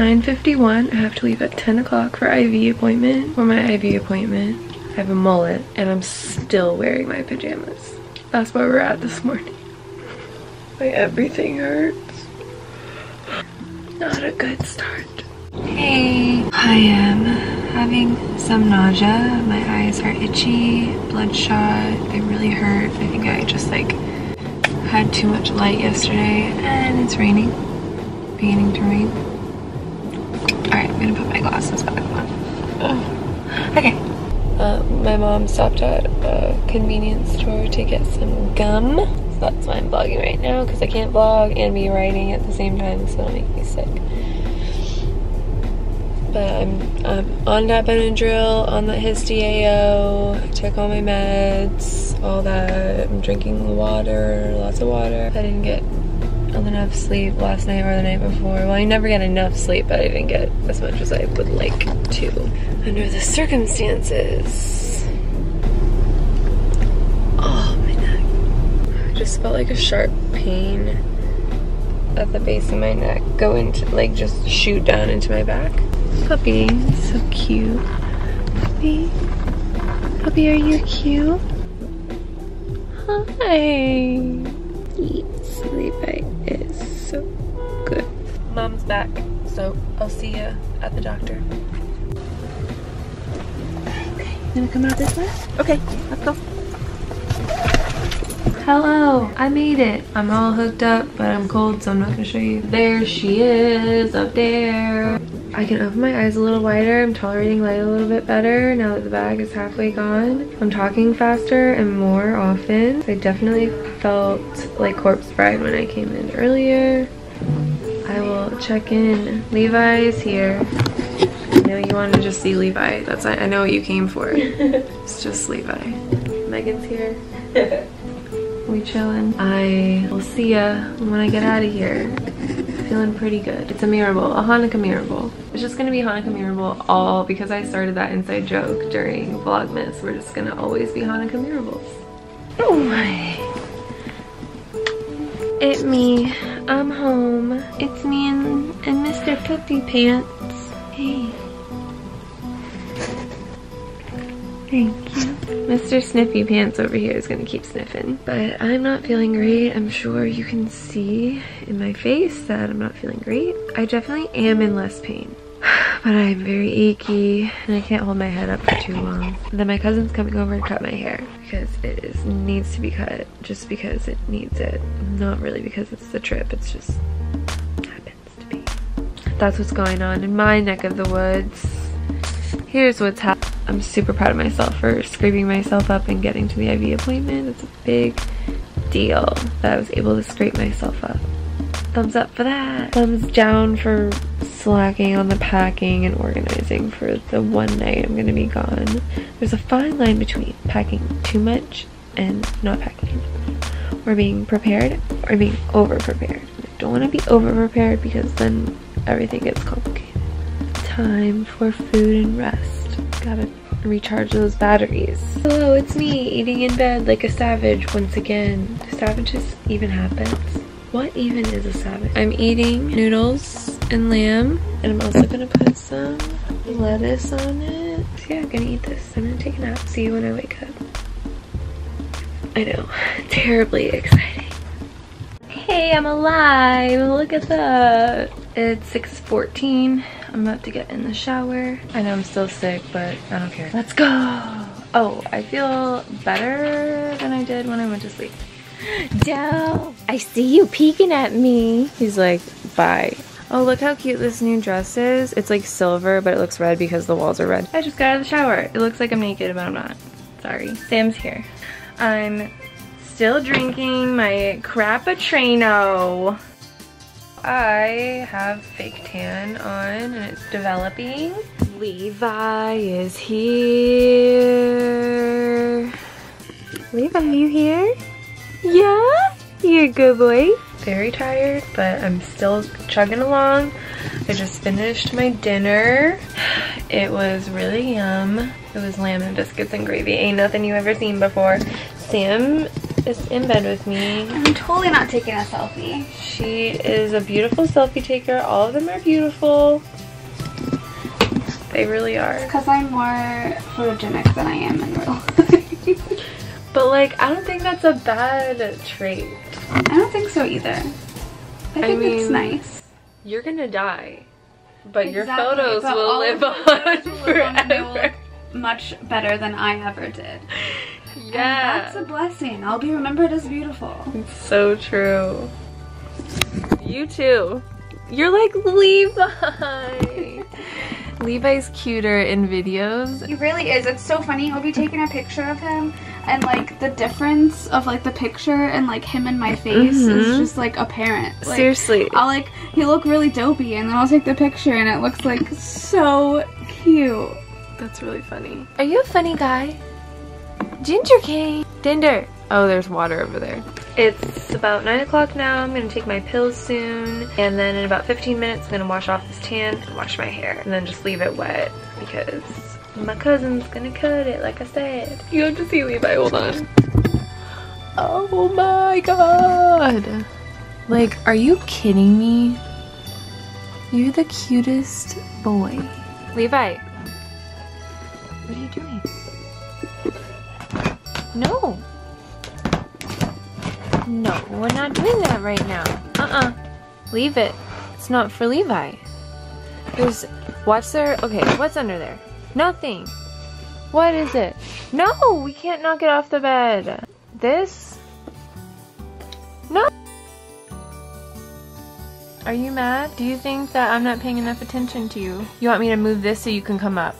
9.51. I have to leave at 10 o'clock for IV appointment. For my IV appointment, I have a mullet and I'm still wearing my pajamas. That's where we're at this morning. My everything hurts. Not a good start. Hey, I am having some nausea. My eyes are itchy, bloodshot. They really hurt. I think I just like had too much light yesterday and it's raining. Beginning to rain. Alright, I'm gonna put my glasses back on. Okay. Uh, my mom stopped at a convenience store to get some gum. So that's why I'm vlogging right now because I can't vlog and be writing at the same time so it'll make me sick. But I'm, I'm on that Benadryl, on that His-DAO, I took all my meds, all that. I'm drinking water, lots of water. I didn't get enough sleep last night or the night before. Well, I never get enough sleep, but I didn't get as much as I would like to under the circumstances. Oh, my neck. I just felt like a sharp pain at the base of my neck go into, like, just shoot down into my back. Puppy, so cute. Puppy, puppy, are you cute? Hi. Sleep Mom's back, so I'll see you at the doctor. Okay, you gonna come out this way? Okay, let's go. Hello, I made it. I'm all hooked up, but I'm cold, so I'm not gonna show you. There she is, up there. I can open my eyes a little wider. I'm tolerating light a little bit better now that the bag is halfway gone. I'm talking faster and more often. I definitely felt like corpse bride when I came in earlier. I will check in. Levi is here. I know you want to just see Levi. That's I know what you came for. it's just Levi. Megan's here. We chilling. I will see ya when I get out of here. Feeling pretty good. It's a miracle, a Hanukkah miracle. It's just gonna be Hanukkah Mirable all because I started that inside joke during Vlogmas. We're just gonna always be Hanukkah miracles. Oh my. It me. I'm home. It's me and, and Mr. Puppy Pants. Hey. Thank you. Mr. Sniffy Pants over here is gonna keep sniffing. But I'm not feeling great. I'm sure you can see in my face that I'm not feeling great. I definitely am in less pain. But I'm very achy and I can't hold my head up for too long. Then my cousin's coming over to cut my hair because it is needs to be cut just because it needs it. Not really because it's the trip, it's just happens to be. That's what's going on in my neck of the woods. Here's what's happening. I'm super proud of myself for scraping myself up and getting to the IV appointment. It's a big deal that I was able to scrape myself up. Thumbs up for that. Thumbs down for slacking on the packing and organizing for the one night I'm gonna be gone. There's a fine line between packing too much and not packing. Or being prepared or being over prepared. I don't want to be over prepared because then everything gets complicated. Time for food and rest. Gotta recharge those batteries. Hello, it's me eating in bed like a savage once again. Savages even happens? What even is a savage? I'm eating noodles and lamb and I'm also gonna put some lettuce on it. So yeah, I'm gonna eat this. I'm gonna take a nap. See you when I wake up. I know, terribly exciting. Hey, I'm alive! Look at that! It's 6.14. I'm about to get in the shower. I know I'm still sick, but I don't care. Let's go! Oh, I feel better than I did when I went to sleep. Dell, I see you peeking at me. He's like, bye. Oh, look how cute this new dress is. It's like silver, but it looks red because the walls are red. I just got out of the shower. It looks like I'm naked, but I'm not. Sorry. Sam's here. I'm still drinking my Crappuccino. I have fake tan on and it's developing. Levi is here. Levi, are you here? Yeah? You're a good boy. Very tired, but I'm still chugging along. I just finished my dinner. It was really yum. It was lamb and biscuits and gravy. Ain't nothing you ever seen before. Sam is in bed with me. I'm totally not taking a selfie. She is a beautiful selfie taker. All of them are beautiful. They really are. Because I'm more photogenic than I am in real life. But like, I don't think that's a bad trait. I don't think so either. I think mean, it's nice. You're gonna die, but your photos but will live on photos will live on forever. Much better than I ever did. And Yeah, that's a blessing. I'll be remembered as beautiful. it's so true. You too. You're like Levi. Levi's cuter in videos. He really is. It's so funny. I'll be taking a picture of him and like the difference of like the picture and like him in my face is Mhm. just like apparent. Like, Seriously. I'll like he look really dopey and then I'll take the picture and it looks like so cute. That's really funny. Are you a funny guy? Ginger cane. Dinder. Oh, there's water over there. It's about 9 o'clock now. I'm going to take my pills soon. And then in about 15 minutes, I'm going to wash off this tan and wash my hair. And then just leave it wet because my cousin's going to cut it like I said. You have to see Levi. Hold on. Oh my god. Like, are you kidding me? You're the cutest boy. Levi, what are you doing? No. No, we're not doing that right now. Uh-uh. Leave it. It's not for Levi. There's... Watch there. Okay, what's under there? Nothing. What is it? No, we can't knock it off the bed. This? No. Are you mad? Do you think that I'm not paying enough attention to you? You want me to move this so you can come up?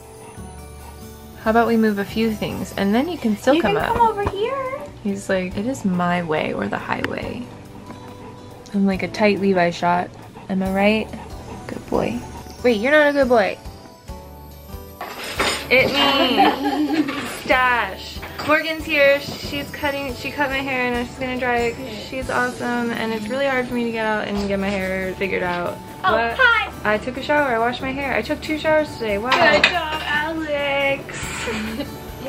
How about we move a few things and then you can still you come can up? You can come over here. He's like, it is my way or the highway. I'm like a tight Levi shot. Am I right? Good boy. Wait, you're not a good boy. It me. Stash. Morgan's here. She's cutting. She cut my hair and she's gonna dry it 'cause she's awesome. And it's really hard for me to get out and get my hair figured out. Oh, But hi. I took a shower. I washed my hair. I took two showers today. Wow. Good job, Alex.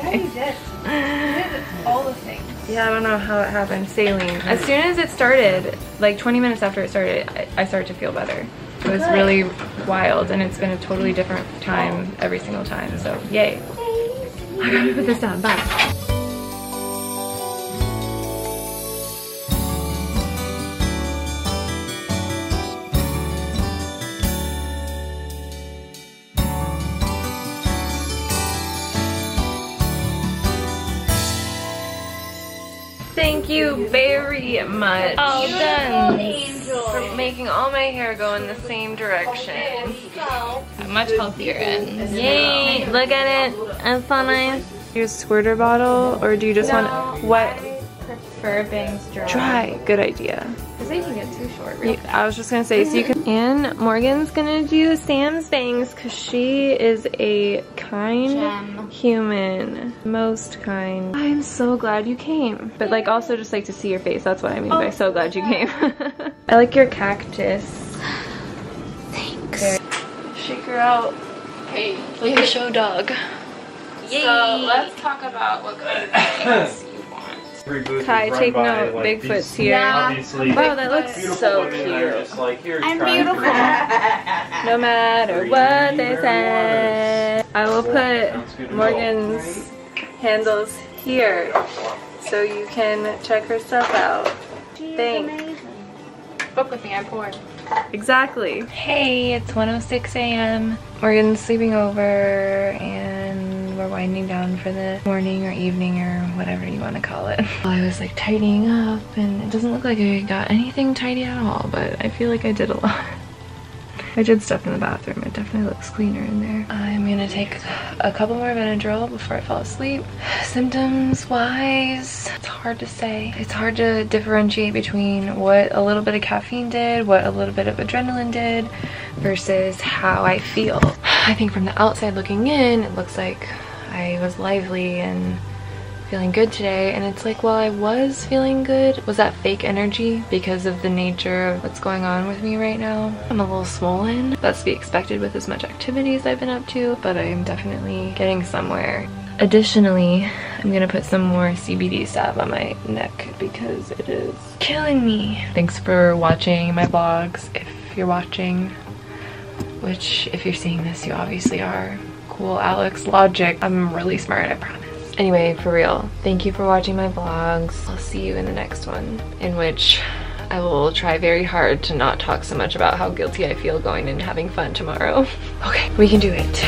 Yeah, you did. You did all the things. Yeah, I don't know how it happened. Saline. As soon as it started, like 20 minutes after it started, I, I started to feel better. It was really wild, and it's been a totally different time every single time. So, yay. I gotta put this down. Bye. You very much. Oh, all done. For making all my hair go in the same direction. Much healthier ends. Yay! Look at it. It's so nice. Use squirter bottle, or do you just want wet? Prefer bangs dry. Dry. Good idea. Because they can get too short. You- I was just gonna say, so you can. And Morgan's gonna do Sam's bangs because she is a kind Gem. human, most kind. I'm so glad you came, but like also just like to see your face. That's what I mean by so glad you came. I like your cactus. Thanks. Shake her out Hey, like a show dog. Yay! So let's talk about what kind Kai, take by, note. like, Bigfoot's here. Yeah. Obviously, Wow, that looks so women that are cute. like, here, I'm beautiful. No matter what they whatever say. I will put Morgan's handles here so you can check her stuff out. Thanks. Book with me, I poured. Exactly. Hey, it's 1.06 a.m. Morgan's sleeping over and we're winding down for the morning or evening or whatever you want to call it. I was like tidying up and it doesn't look like I got anything tidy at all, but I feel like I did a lot. I did stuff in the bathroom. It definitely looks cleaner in there. I'm gonna take a couple more Benadryl before I fall asleep. Symptoms wise, it's hard to say. It's hard to differentiate between what a little bit of caffeine did, what a little bit of adrenaline did, versus how I feel. I think from the outside looking in, it looks like I was lively and feeling good today and it's like well I was feeling good was that fake energy because of the nature of what's going on with me right now I'm a little swollen that's to be expected with as much activity as I've been up to but I'm definitely getting somewhere Additionally, I'm gonna put some more CBD salve on my neck because it is killing me. Thanks for watching my vlogs, if you're watching, which if you're seeing this, you obviously are. Cool, Alex, logic. I'm really smart, I promise. Anyway, for real, thank you for watching my vlogs. I'll see you in the next one, in which I will try very hard to not talk so much about how guilty I feel going and having fun tomorrow. Okay, we can do it.